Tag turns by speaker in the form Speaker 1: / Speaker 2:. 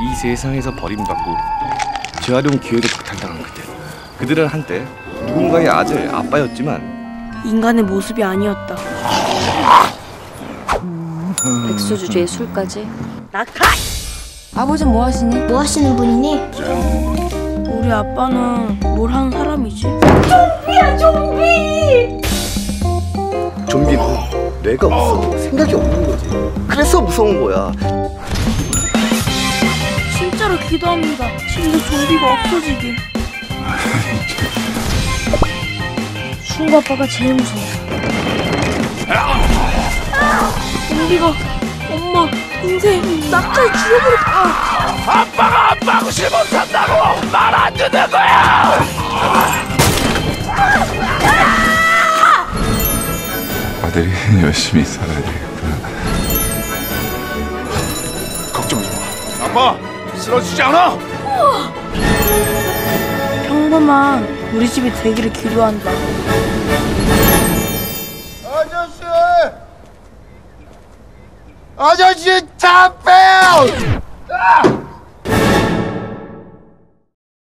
Speaker 1: 이 세상에서 버림받고 재활용 기회도 박탈당한 그때 그들은 한때 누군가의 아들 아빠였지만
Speaker 2: 인간의 모습이 아니었다.
Speaker 3: 백수주제에 술까지
Speaker 2: 낙하!
Speaker 3: 아버지는 뭐 하시니?
Speaker 4: 뭐 하시는 분이니?
Speaker 2: 우리 아빠는 뭘 하는 사람이지?
Speaker 5: 좀비는 뇌가 없어 생각이 없는 거지 그래서 무서운 거야
Speaker 2: 진짜로 기도합니다. 진짜 좀비가 없어지길. 충구 아빠가 제일 무서워. 좀비가 엄마, 동생, 낙찰 죽여버렸다.
Speaker 6: 아들이 열심히 살아야 되겠구나.
Speaker 7: 걱정 마. 아빠 쓰러지지 않아.
Speaker 2: 평범한 우리 집이 되기를 기도한다.
Speaker 7: 아저씨. 아저씨 잡혀요.